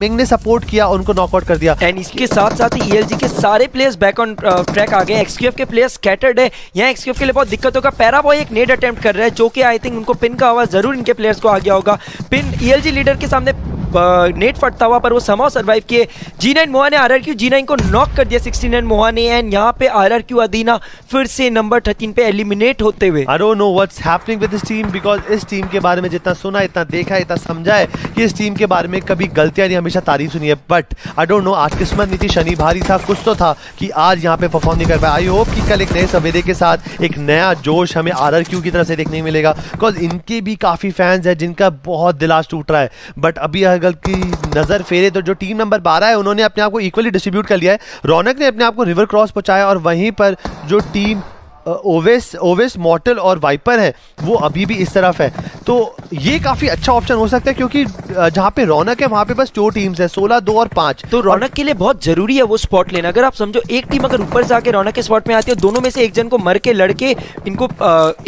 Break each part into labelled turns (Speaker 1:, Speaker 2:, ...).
Speaker 1: Ming ने support किया उनको नॉकआउट कर दिया।
Speaker 2: एंड इसके साथ साथ ही ईएलजी के सारे प्लेयर्स बैक ऑन ट्रैक आ गए एक्सक्यूएफ के प्लेयर्स स्कैटर्ड है। यहाँ एक्सक्यूएफ के लिए बहुत दिक्कत होगा पैरा बॉय एक नेट अटेम्प्ट कर रहा है, जो कि आई थिंक उनको पिन का आवाज़ ज़रूर इनके प्लेयर्स को आ गया होगा। पिन ईएलजी लीडर के सामने नेट फटता हुआ, पर वो समाव सर्वाइव किए। जी नाइन मोहा ने R R Q G nine को नॉक कर दिया सिक्सटी नाइन मोहा ने एंड यहाँ पे आर आर क्यू अदीना फिर से नंबर थर्टीन पे एलिमिनेट होते हुए।
Speaker 1: I don't know what's happening with this team because इस टीम के बारे में जितना सुना, इतना देखा, इतना समझा है कि इस टीम के बारे में कभी गलतियाँ नहीं, हमेशा तारीफ़ सुनी है। बट आई डोंट नो आज किस्मत नहीं थी, शनि भारी था, कुछ तो था कि आज यहाँ पे परफॉर्म नहीं कर पाया आई होप कि कल एक नए सवेरे के साथ एक नया जोश हमें आर आर क्यू की तरफ़ से देखने मिलेगा बिकॉज़ इनके भी काफ़ी फैंस हैं जिनका बहुत दिलास टूट रहा है। बट अभी अगर की नज़र फेरे तो जो टीम नंबर बारह है, उन्होंने अपने आप को इक्वली डिस्ट्रीब्यूट कर लिया है। रौनक ने अपने आप को रिवर क्रॉस पहुँचाया और वहीं पर जो टीम ओवेस ओवेस मॉटल और वाइपर है, वो अभी भी इस तरफ़ है। तो ये काफ़ी अच्छा ऑप्शन हो सकता है क्योंकि जहाँ पे रौनक है, वहाँ पे बस दो टीम्स है, सोलह, दो और पाँच।
Speaker 2: तो रौनक के लिए बहुत ज़रूरी है वो स्पॉट लेना। अगर आप समझो, एक टीम अगर ऊपर से आके रौनक के स्पॉट में आती है, दोनों में से एक जन को मर के लड़के, इनको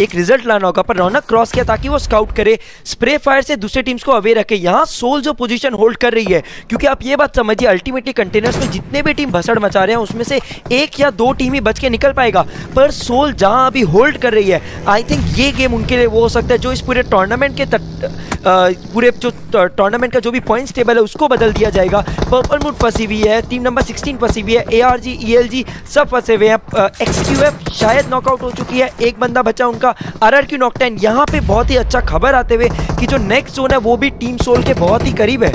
Speaker 2: एक रिज़ल्ट लाना होगा। पर रौनक क्रॉस किया ताकि वो स्काउट करे स्प्रे फायर से दूसरे टीम्स को अवे रखे। यहाँ सोल जो पोजिशन होल्ड कर रही है, क्योंकि आप ये बात समझिए अल्टीमेटली कंटेनर्स में जितने भी टीम भसड़ मचा रहे हैं, उसमें से एक या दो टीम ही बच के निकल पाएगा। पर सोल जहाँ अभी होल्ड कर रही है। आई थिंक ये गेम उनके लिए वो हो सकता है जो इस पूरे टूर्नामेंट के तट पूरे जो टूर्नामेंट का जो भी पॉइंट्स टेबल है, उसको बदल दिया जाएगा। पर्पल मूड फंसी हुई है टीम नंबर 16 फंसी हुई है A R G E L G सब फंसे हुए हैं। एक्सक्यूएफ शायद नॉकआउट हो चुकी है, एक बंदा बचा उनका। आर आर क्यू नॉकटेन यहाँ पे बहुत ही अच्छा खबर आते हुए कि जो नेक्स्ट जोन है, वो भी टीम सोल के बहुत ही करीब है।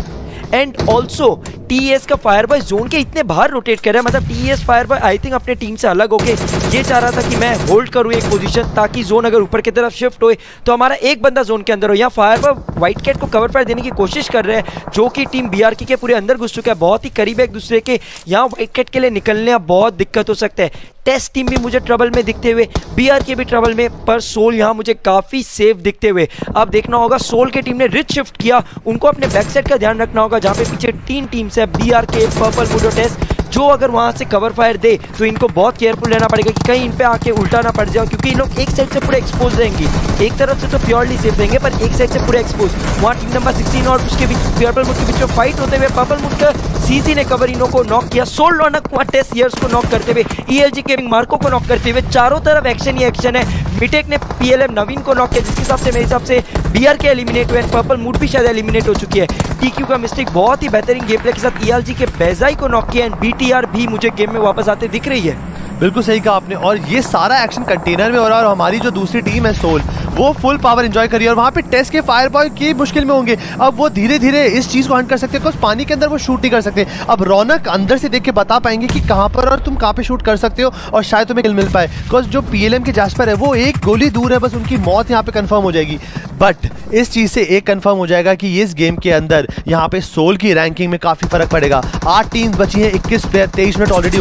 Speaker 2: एंड ऑल्सो टी का फायर बॉय जोन के इतने बाहर रोटेट कर रहा है। मतलब T S fire boy I think अपने टीम से अलग होके ये चाह रहा था कि मैं होल्ड करूँ एक पोजीशन ताकि जोन अगर ऊपर की तरफ़ शिफ्ट हो तो हमारा एक बंदा जोन के अंदर हो। यहाँ फायर बॉय व्हाइट कैट को कवर फायर देने की कोशिश कर रहे हैं, जो कि टीम बी के पूरे अंदर घुस चुका है। बहुत ही करीब है एक दूसरे के यहाँ व्हाइट कैट के लिए निकलने बहुत दिक्कत हो सकता है। टेस्ट टीम भी मुझे ट्रबल में दिखते हुए बी के भी ट्रबल में, पर सोल यहाँ मुझे काफ़ी सेफ़ दिखते हुए। अब देखना होगा सोल के टीम ने रिच शिफ्ट किया, उनको अपने बैक साइड का ध्यान रखना होगा। जहाँ पे पीछे तीन टीम्स है B R K Purple Mood Test जो अगर वहाँ से कवर फायर दे तो इनको बहुत केयरफुल रहना पड़ेगा कि कहीं इन पे आके उल्टा ना पड़ जाए क्योंकि ये लोग एक साइड से पूरे एक्सपोज रहेंगे। एक तरफ़ से तो प्योरली सेफ़ रहेंगे, पर एक साइड से पूरे एक्सपोज वहाँ टीम नंबर सिक्सटीन और उसके बीच पर्पल मुड के बीच में फाइट होते हुए पर्पल मुड का सीसी ने कवर इनो को नॉक किया। सोल रौनक टेस्ट ईयर्स को नॉक करते हुए ई एल के मार्को को नॉक करते हुए, चारों तरफ़ एक्शन ही एक्शन है। मिटेक ने पीएलएम नवीन को नॉक किया, जिसके हिसाब से, मेरे हिसाब से बीआर के एलिमिनेट हुए पर्पल मूड भी शायद एलिमिनेट हो चुकी है। टीक्यू का मिस्टेक बहुत ही बेहतरीन गेम प्ले के साथ ईएलजी के बेजाई को नॉक किया एंड बीटीआर भी मुझे गेम में वापस आते दिख रही है।
Speaker 1: बिल्कुल सही कहा आपने। और ये सारा एक्शन कंटेनर में हो रहा है और हमारी जो दूसरी टीम है सोल वो फुल पावर एंजॉय करिए और वहाँ पे टेस्ट के फायर बॉय की मुश्किल में होंगे। अब वो धीरे धीरे इस चीज़ को हंट कर सकते हैं बिकॉज़ पानी के अंदर वो शूट नहीं कर सकते। अब रौनक अंदर से देख के बता पाएँगे कि कहाँ पर और तुम कहाँ पे शूट कर सकते हो और शायद तुम्हें किल मिल पाए। बिकॉज़ जो पीएलएम के जासपर है, वो एक गोली दूर है, बस उनकी मौत यहाँ पे कन्फर्म हो जाएगी। बट इस चीज़ से एक कन्फर्म हो जाएगा कि इस गेम के अंदर यहाँ पे सोल की रैंकिंग में काफ़ी फ़र्क पड़ेगा। आठ टीम बची हैं, इक्कीस प्लेयर तेईस मिनट ऑलरेडी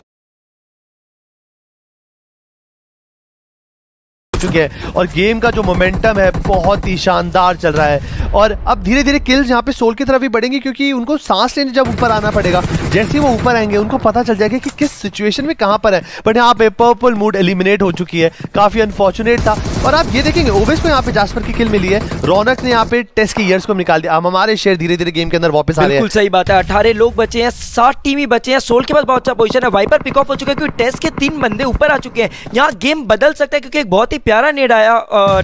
Speaker 1: चुके हैं और गेम का जो मोमेंटम है बहुत ही शानदार चल रहा है। और अब धीरे धीरे किल्स यहाँ पे सोल की तरफ़ भी बढ़ेंगे क्योंकि उनको सांस लेने जब ऊपर आना पड़ेगा, जैसे वो ऊपर आएँगे, उनको पता चल जाएगा कि किस सिचुएशन में कहाँ पर है। बट यहाँ पे पर्पल मूड एलिमिनेट हो चुकी है। काफ़ी अनफॉर्चुनेट था। और आप ये देखेंगे ओवेस को यहाँ पे जासपर की किल मिली है। रौनक ने यहाँ पे टेस्ट के ईयर्स को निकाल दिया। अब हमारे शेयर धीरे धीरे गेम के अंदर वापस आ रहे हैं।
Speaker 2: सही बात है। अठारह लोग बचे हैं सात टीम ही बचे हैं। सोल के पास बहुत अच्छा पोजिशन है। वाइपर पिक ऑफ़ हो चुका है क्योंकि टेस्ट के तीन बंदे ऊपर आ चुके हैं। यहाँ गेम बदल सकता है क्योंकि एक बहुत ही प्यारा नेड आया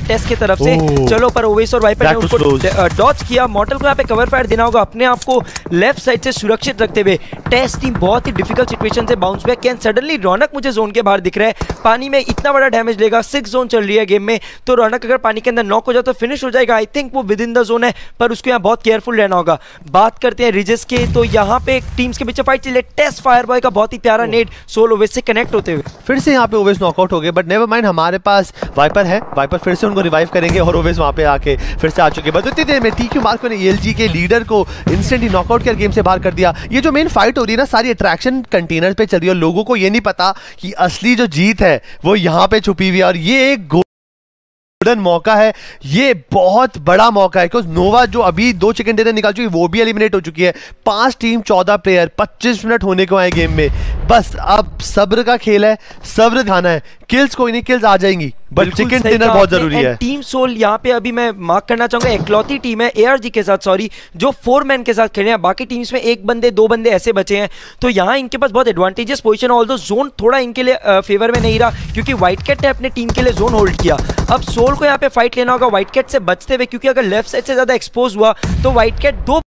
Speaker 2: टेस्ट की तरफ़ से। चलो पर ओवेस और वाइपर ने उसको डॉच किया। मॉडल को यहाँ पे कवर फायर देना होगा अपने आप को लेफ़्ट साइड से सुरक्षित रखते हुए। टेस्ट टीम बहुत ही डिफ़िकल्ट सिचुएशन से bounce back can suddenly Raunak मुझे जोन के बाहर दिख रहा है। पानी में इतना बड़ा डैमेज लेगा। सिक्स जोन चल रही है गेम में। तो रौनक अगर पानी के अंदर नॉक हो जाए तो फिनिश हो जाएगा। आई थिंक वो विद इन द जोन है पर उसको यहाँ बहुत केयरफुल रहना होगा। बात करते हैं रिजेस के तो यहाँ पे टीम्स के बीच फाइट चले टेस्ट फायर बॉय का बहुत ही प्यारा नेट सोल ओवेस से कनेक्ट होते हुए।
Speaker 1: फिर से यहाँ पे ओवेस नॉकआउट हो गए बट नेवर माइंड हमारे पास वाइपर है। वाइपर फिर से उनको रिवाइव करेंगे और ओवेस वहाँ पे आके फिर से आ चुके बस उतनी देर में टी क्यू मार्को ने एल के लीडर को इंस्टेंटली नॉकआउट कर गेम से बाहर कर दिया। ये जो मेन फाइट हो रही है ना सारी अट्रैक्शन कंटेनर पे चल रही है और लोगों को ये नहीं पता कि असली जो जीत है वो यहाँ पे छुपी हुई है। और ये एक मौका है। ये बहुत बड़ा मौका है क्योंकि नोवा जो अभी दो चिकन डिनर निकाल चुकी है, वो भी एलिमिनेट हो चुकी है। पाँच टीम चौदह प्लेयर पच्चीस मिनट होने को आए गेम में। बस अब सब्र का खेल है, सब्र खाना है। किल्स कोई नहीं किल्स आ जाएँगी। बट चिकन डिनर बहुत ज़रूरी है।
Speaker 2: टीम सोल यहाँ पे अभी मैं मार्क करना चाहूँगा एकलौती टीम है एआरजी के साथ सॉरी जो फोर मैन के साथ खेले हैं। बाकी टीम्स में एक बंदे दो बंदे ऐसे बचे हैं। तो यहाँ इनके पास बहुत एडवांटेजेस पोजिशन ऑल दो जोन थोड़ा इनके लिए फेवर में नहीं रहा क्योंकि व्हाइट कैट ने अपने टीम के लिए जोन होल्ड किया। अब सोल को यहाँ पे फाइट लेना होगा व्हाइट कैट से बचते हुए क्योंकि अगर लेफ़्ट साइड से ज़्यादा एक्सपोज हुआ तो व्हाइट कैट दो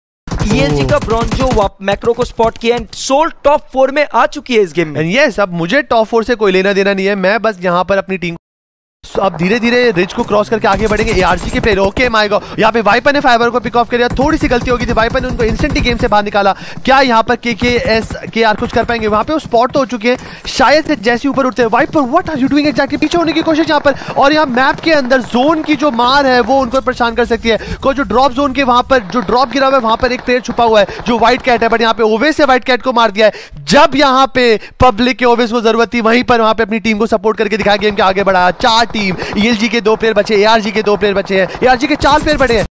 Speaker 2: ईएलजी का ब्रॉन्जो मैक्रो को स्पॉट किया एंड सोल टॉप फोर में आ चुकी है इस गेम में।
Speaker 1: यस अब मुझे टॉप फोर से कोई लेना देना नहीं है। मैं बस यहाँ पर अपनी टीम अब धीरे धीरे रिच को क्रॉस करके आगे बढ़ेंगे एआरसी के प्लेयर ओके माय गॉड यहाँ पे वाइपर ने फाइबर को पिक ऑफ़ कर दिया थोड़ी सी गलती होगी थी वाइपर ने उनको इंस्टेंटली गेम से बाहर निकाला। क्या यहाँ पर के के एस के आर कुछ कर पाएँगे? वहाँ पे वो स्पॉट तो हो चुके हैं। शायद से जैसे ऊपर उठते हैं Viper what are you doing exactly पीछे होने की कोशिश यहाँ पर। और यहाँ मैप के अंदर जोन की जो मार है, वो उनको परेशान कर सकती है। को जो ड्रॉप जोन के वहाँ पर, जो ड्रॉप गिरा हुआ है, वहाँ पर एक प्लेयर छुपा हुआ है, जो व्हाइट कैट है। बट यहाँ पे ओवे से व्हाइट कैट को मार दिया है। जब यहाँ पे पब्लिक के ओवेस को ज़रूरत थी, वहीं पर वहाँ पे अपनी टीम को सपोर्ट करके दिखाया गेम के आगे बढ़ाया। चार टीम ईएलजी के दो प्लेयर बचे एआरजी के दो प्लेयर बचे हैं एआरजी के चार प्लेयर बड़े हैं।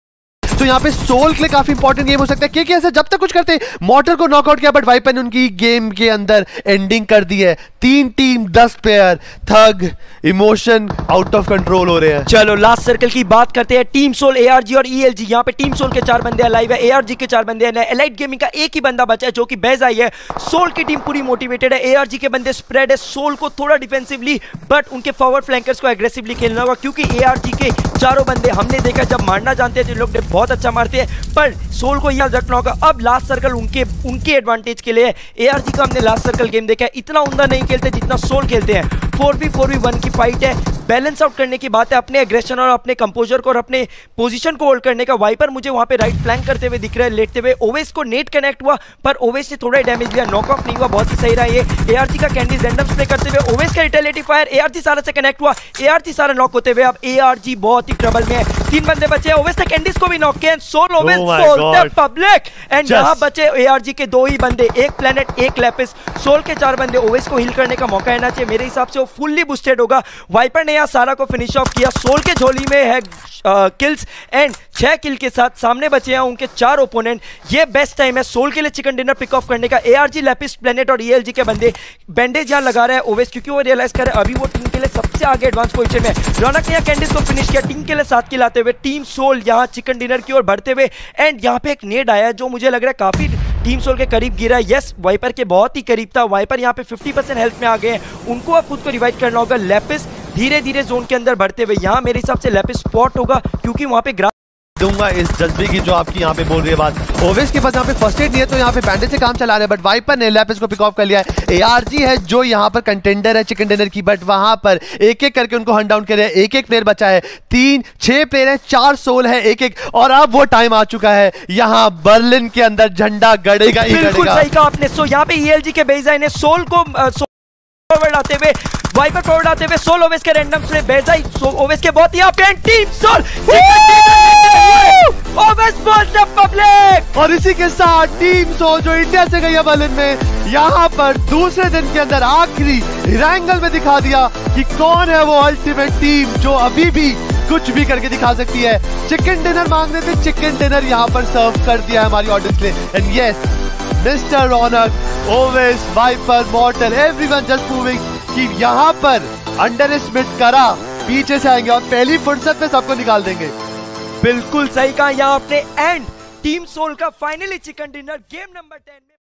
Speaker 1: तो यहाँ पे सोल के लिए काफ़ी इंपॉर्टेंट गेम हो सकता है। क्योंकि ऐसे जब तक कुछ करते मोटर को नॉकआउट किया बट वाइपन ने उनकी गेम के अंदर एंडिंग कर दी है। तीन टीम दस player thug emotion out of control हो रहे हैं।
Speaker 2: चलो लास्ट सर्कल की बात करते हैं। टीम सोल एआरजी और ईएलजी यहाँ पे टीम सोल के चार बंदे अलाइव है। एआरजी के चार बंदे एलाइट गेमिंग का एक ही बंदा बचा है, जो कि बेज आई है। सोल की टीम पूरी मोटिवेटेड है। एआरजी के बंदे स्प्रेड है। सोल को थोड़ा डिफेंसिवली बट उनके फॉरवर्ड फ्लैंकर्स को एग्रेसिवली खेलना होगा, क्योंकि एआरजी के चारों बंदे हमने देखा जब मारना जानते हैं तो लोग बहुत अच्छा मारते हैं, पर सोल को याद रखना होगा। अब लास्ट सर्कल उनके उनके एडवांटेज के लिए एआरजी का हमने लास्ट सर्कल गेम देखा है। इतना उमदा नहीं खेलते जितना सोल खेलते हैं। Four v four v one की फाइट है। बैलेंस आउट करने की बात है अपने एग्रेशन और अपने कंपोजर को और अपने पोजीशन को होल्ड करने का। वाइपर मुझे वहाँ पे राइट फ्लैंक करते हुए दिख रहा है लेटते हुए। ओवेस को नेट कनेक्ट हुआ पर ओवेस ने थोड़ा डैमेज दिया नॉक ऑफ़ नहीं हुआ बहुत ही सही रहा ये। एआरसी का कैंडीज रैंडम स्प्रे करते हुए ओवेस का रिटेलिटी फायर एआरसी सारा से कनेक्ट हुआ। एआरसी सारा नॉक होते हुए अब एआरजी बहुत ही ट्रबल में है। तीन बंदे बचे ओवेस ने कैंडीज को भी नॉक किया सोल ओवेस पब्लिक एंड यहाँ बचे एआरजी के दो ही बंदे एक प्लेनेट एक लेपिस सोल के चार बंदे ओवेस को हिल करने का मौका लेना चाहिए। मेरे हिसाब से वो फुल्ली बुस्टेड होगा। वाइपर ने यहाँ सारा को फिनिश ऑफ़ किया। सोल के झोली में है किल्स एंड छह किल के साथ सामने बचे हैं उनके चार ओपोनेंट ये बेस्ट टाइम है सोल के लिए चिकन डिनर पिक ऑफ़ करने का। एआरजी लेपिस प्लेनेट और ईएलजी के बंदे बैंडेज यहाँ लगा रहे हैं ओवेस क्योंकि वो रियलाइज़ करे अभी वो टीम के लिए सबसे आगे एडवांस पोजिशन में रौनक ने यहाँ कैंडिस को फिनिश किया टीम के लिए साथ खिलाते हुए टीम सोल यहाँ चिकन डिनर की ओर बढ़ते हुए। एंड यहाँ पे एक नेड आया जो मुझे लग रहा है काफ़ी टीम सोल के करीब गिरा। यस वाइपर के बहुत ही करीब था। वाइपर यहाँ पे 50 परसेंट हेल्थ में आ गए उनको अब खुद को रिवाइव करना होगा। लेपिस धीरे धीरे जोन के अंदर बढ़ते हुए। यहाँ मेरे हिसाब से लेपिस स्पॉट होगा, क्योंकि वहाँ पे
Speaker 1: दूँगा इस जज्बे की जो आपकी यहाँ पे बोल रही है बात। ओवेस के पास यहाँ पे फ़र्स्ट एड नहीं है तो यहाँ पे बैंडेज से काम चला रहे हैं बट वाइपर ने लैपिस को पिक ऑफ़ कर लिया है। एआरजी है जो यहाँ पर कंटेंडर है चिकन डिनर की बट वहाँ पर एक एक करके उनको हंड डाउन कर रहे हैं। एक एक प्लेयर बचा है। तीन छह प्लेयर है चार सोल है एक एक और अब वो टाइम आ चुका है। यहाँ बर्लिन के अंदर झंडा गड़ेगा ही
Speaker 2: गड़ेगा। सही कहा आपने। सो यहाँ पे ईएलजी के बेजाई ने सोल को फॉरवर्ड आते हुए वाइपर फॉरवर्ड आते हुए सोल ओवेस के रैंडम से बेजाई ओवेस के बहुत यहाँ पे टीम सोल। ओवेस पब्लिक
Speaker 1: और इसी के साथ टीम सोल जो इंडिया से गई है बर्लिन में यहाँ पर दूसरे दिन के अंदर आखिरी रैंगल में दिखा दिया कि कौन है वो अल्टीमेट टीम जो अभी भी कुछ भी करके दिखा सकती है। चिकन डिनर मांगने थे चिकन डिनर यहाँ पर सर्व कर दिया है हमारी ऑडियंस ने and yes mister Raunak Owais Viper Mortal everyone just moving कि यहाँ पर अंडर एस्टिमेट करा, पीछे से आएँगे और पहली फुर्सत में सबको निकाल देंगे।
Speaker 2: बिल्कुल सही कहा यहाँ अपने एंड टीम सोल का finally chicken dinner game number ten में